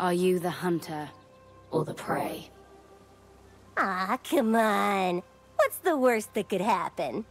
Are you the hunter or the prey? Ah, come on. What's the worst that could happen?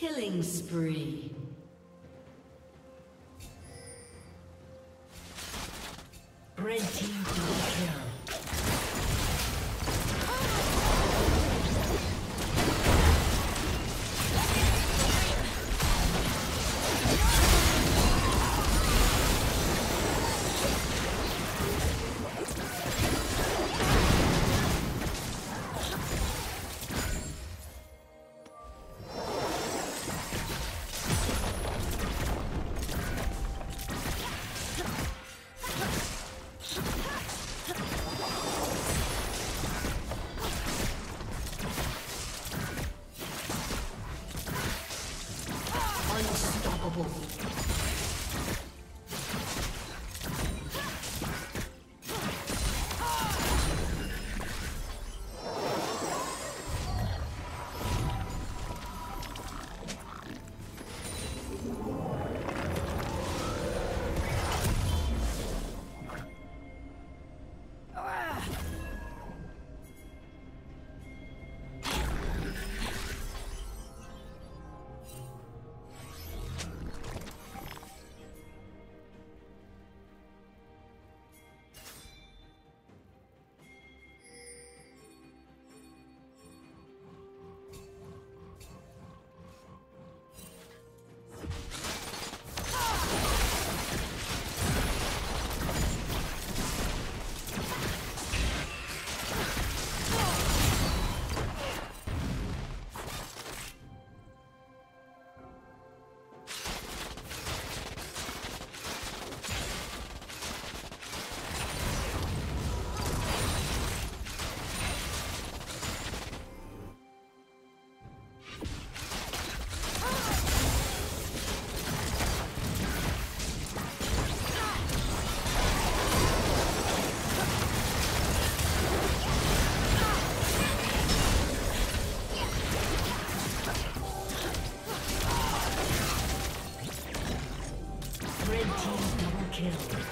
Killing spree.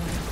destroyed.